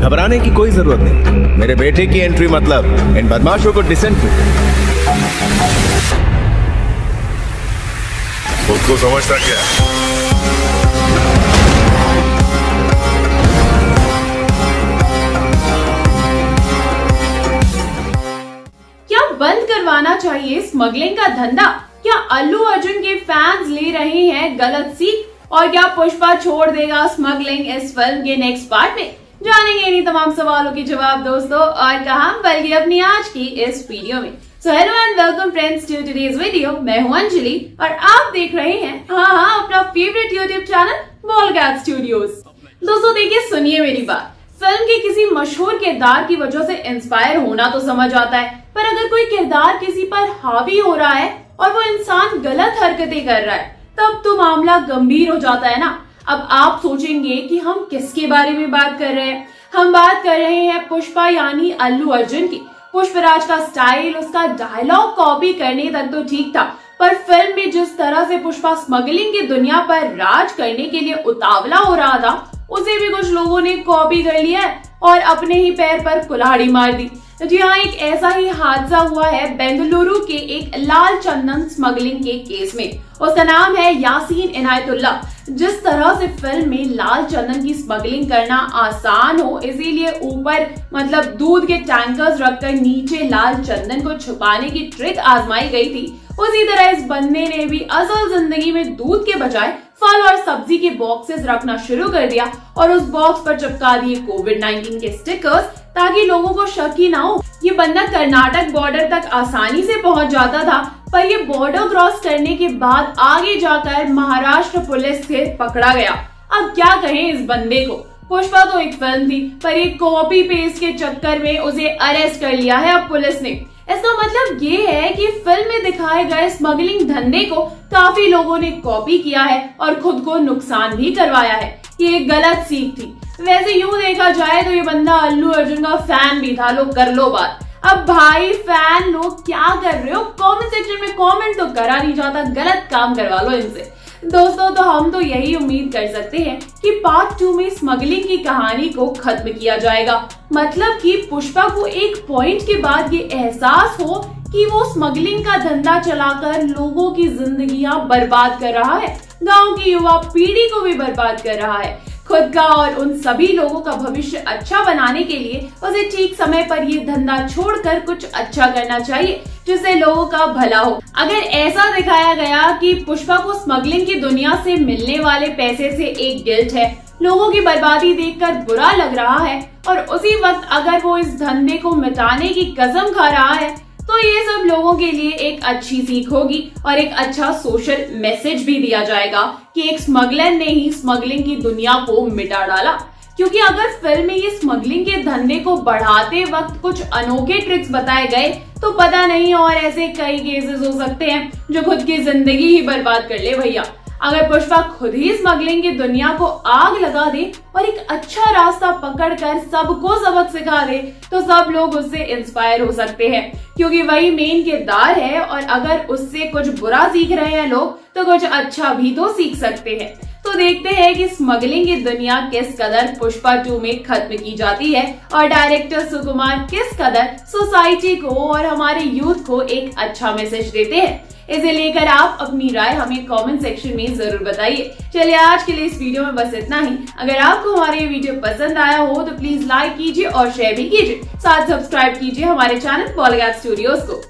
घबराने की कोई ज़रूरत नहीं। मेरे बेटे की एंट्री मतलब इन बदमाशों को डिसेंट्री खुद को समझता क्या? चाहिए स्मगलिंग का धंधा? क्या अल्लू अर्जुन के फैंस ले रहे हैं गलत सीख और क्या पुष्पा छोड़ देगा स्मगलिंग इस फ़िल्म के नेक्स्ट पार्ट में? जानेंगे इन्हीं तमाम सवालों के जवाब, दोस्तों, और कहा बल्कि अपनी आज की इस वीडियो में। So hello and welcome friends to today's video मैं हूँ अंजलि, और आप देख रहे हैं हाँ हाँ अपना favourite YouTube channel Wallgate Studios दोस्तों, देखिए, सुनिए मेरी बात। फ़िल्म के किसी मशहूर किरदार की वजह से इंस्पायर होना तो समझ आता है। पर अगर कोई किरदार किसी पर हावी हो रहा है और वो इंसान गलत हरकतें कर रहा है, तब तो मामला गंभीर हो जाता है ना। अब आप सोचेंगे कि हम किसके बारे में बात कर रहे हैं? हम बात कर रहे हैं पुष्पा यानी अल्लू अर्जुन की। पुष्पराज का स्टाइल उसका डायलॉग कॉपी करने तक तो ठीक था, पर फ़िल्म में जिस तरह से पुष्पा स्मगलिंग की दुनिया पर राज करने के लिए उतावला हो रहा था, उसे भी कुछ लोगों ने कॉपी कर लिया और अपने ही पैर पर कुल्हाड़ी मार दी। जी हाँ एक ऐसा ही हादसा हुआ है बेंगलुरु के एक लाल चंदन स्मगलिंग के केस में। उसका नाम है यासीन इनायतुल्ला। जिस तरह से फ़िल्म में लाल चंदन की स्मगलिंग करना आसान हो, इसीलिए ऊपर मतलब दूध के टैंकर्स रखकर नीचे लाल चंदन को छुपाने की ट्रिक आजमाई गई थी। उसी तरह इस बंदे ने भी असल ज़िंदगी में दूध के बजाय फल और सब्ज़ी के बॉक्सेस रखना शुरू कर दिया और उस बॉक्स पर चिपका दिए कोविड 19 के स्टिकर्स ताकि लोगों को शक ही ना हो। ये बंदा कर्नाटक बॉर्डर तक आसानी से पहुँच जाता था, पर ये बॉर्डर क्रॉस करने के बाद आगे जाकर महाराष्ट्र पुलिस से पकड़ा गया। अब क्या कहें इस बंदे को? पुष्पा तो एक फ़िल्म थी, पर एक कॉपी पेस्ट के चक्कर में उसे अरेस्ट कर लिया है अब पुलिस ने। इसका मतलब ये है कि फ़िल्म में दिखाए गए स्मगलिंग धंधे को काफ़ी लोगों ने कॉपी किया है और खुद को नुकसान भी करवाया है। ये एक गलत सीख थी। वैसे यूँ देखा जाए तो ये बंदा अल्लू अर्जुन का फ़ैन भी था लोग कर लो बात। अब भाई फ़ैन लोग क्या कर रहे हो? कमेंट सेक्शन में कमेंट तो करा नहीं जाता, गलत काम करवा लो इनसे। दोस्तों तो हम तो यही उम्मीद कर सकते हैं कि पार्ट टू में स्मगलिंग की कहानी को खत्म किया जाएगा। मतलब कि पुष्पा को एक पॉइंट के बाद ये एहसास हो कि वो स्मगलिंग का धंधा चलाकर लोगों की जिंदगियाँ बर्बाद कर रहा है। गाँव की युवा पीढ़ी को भी बर्बाद कर रहा है। खुद का और उन सभी लोगों का भविष्य अच्छा बनाने के लिए उसे ठीक समय पर ये धंधा छोड़कर कुछ अच्छा करना चाहिए, जिससे लोगों का भला हो। अगर ऐसा दिखाया गया कि पुष्पा को स्मगलिंग की दुनिया से मिलने वाले पैसे से एक गिल्ट है, लोगों की बर्बादी देखकर बुरा लग रहा है, और उसी वक्त अगर वो इस धंधे को मिटाने की कसम खा रहा है तो ये सब लोगों के लिए एक अच्छी सीख होगी और एक अच्छा सोशल मैसेज भी दिया जाएगा कि एक स्मगलर ने ही स्मगलिंग की दुनिया को मिटा डाला। क्योंकि अगर फ़िल्म में ये स्मगलिंग के धंधे को बढ़ाते वक्त कुछ अनोखे ट्रिक्स बताए गए तो पता नहीं और ऐसे कई केसेस हो सकते हैं जो खुद की ज़िंदगी ही बर्बाद कर ले भैया। अगर पुष्पा खुद ही स्मगलिंग की दुनिया को आग लगा दे और एक अच्छा रास्ता पकड़कर सबको सबक सिखा दे तो सब लोग उससे इंस्पायर हो सकते हैं। क्योंकि वही मेन किरदार है और अगर उससे कुछ बुरा सीख रहे हैं लोग तो कुछ अच्छा भी तो सीख सकते हैं। तो देखते हैं कि स्मगलिंग की दुनिया किस कदर पुष्पा टू में खत्म की जाती है और डायरेक्टर सुकुमार किस कदर सोसाइटी को और हमारे यूथ को एक अच्छा मैसेज देते हैं। इसे लेकर आप अपनी राय हमें कमेंट सेक्शन में ज़रूर बताइए। चलिए, आज के लिए इस वीडियो में बस इतना ही। अगर आपको हमारे वीडियो पसंद आया हो तो प्लीज़ लाइक कीजिए और शेयर भी कीजिए। साथ सब्सक्राइब कीजिए हमारे चैनल पॉलीगैप स्टूडियोज को।